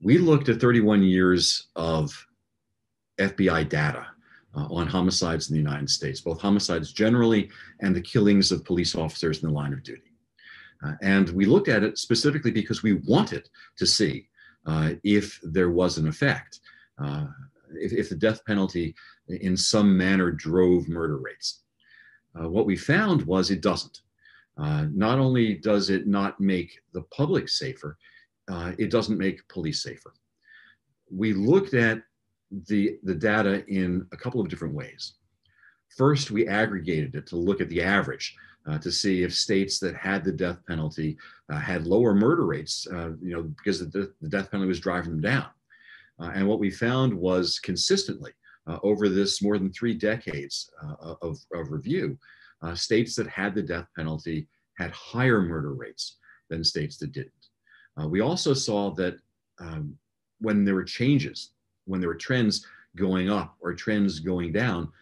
we looked at 31 years of FBI data uh, on homicides in the United States, both homicides generally and the killings of police officers in the line of duty. Uh, and we looked at it specifically because we wanted to see uh, if there was an effect, uh, if, if, the death penalty in some manner drove murder rates. Uh, what we found was it doesn't. Uh, not only does it not make the public safer, uh, it doesn't make police safer. We looked at the, the data in a couple of different ways. First, we aggregated it to look at the average uh, to see if states that had the death penalty uh, had lower murder rates, uh, you know, because the, the, death penalty was driving them down. Uh, and what we found was consistently uh, over this more than three decades of, of review, states that had the death penalty had higher murder rates than states that didn't. We also saw that um, when there were changes, when there were trends going up or trends going down,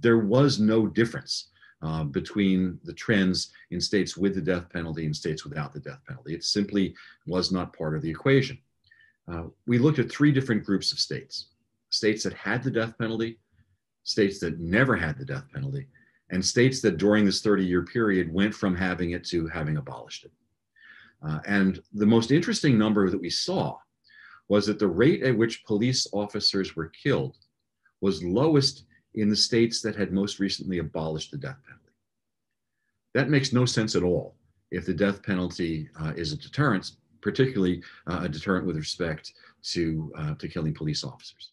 there was no difference uh, between the trends in states with the death penalty and states without the death penalty. It simply was not part of the equation. Uh, we looked at three different groups of states states that had the death penalty, states that never had the death penalty, and states that during this 30 year period went from having it to having abolished it. Uh, and the most interesting number that we saw was that the rate at which police officers were killed was lowest in the states that had most recently abolished the death penalty. That makes no sense at all if the death penalty uh, is a deterrent, particularly uh, a deterrent with respect to, uh, to killing police officers.